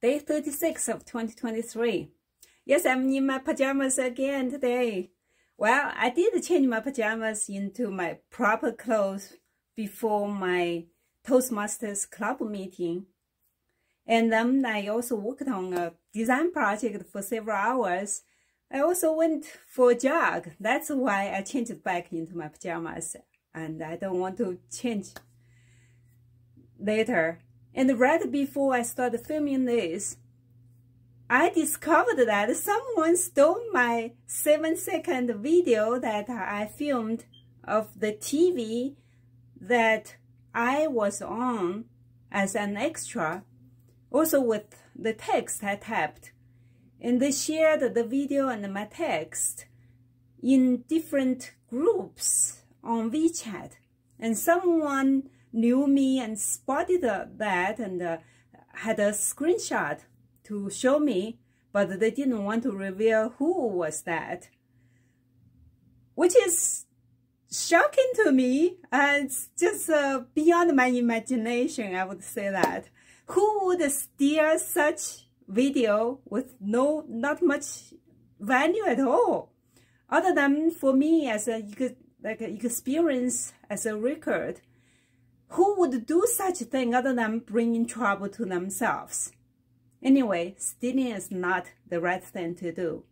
day 36 of 2023. Yes, I'm in my pajamas again today. Well, I did change my pajamas into my proper clothes before my Toastmasters club meeting. And then I also worked on a design project for several hours. I also went for a jog. That's why I changed back into my pajamas. And I don't want to change later. And right before I started filming this, I discovered that someone stole my seven second video that I filmed of the TV that I was on as an extra, also with the text I typed. And they shared the video and my text in different groups on WeChat. And someone knew me and spotted that and uh, had a screenshot to show me, but they didn't want to reveal who was that, which is shocking to me. it's just uh, beyond my imagination, I would say that. Who would steal such video with no, not much value at all? Other than for me as a like experience as a record who would do such a thing other than bringing trouble to themselves? Anyway, stealing is not the right thing to do.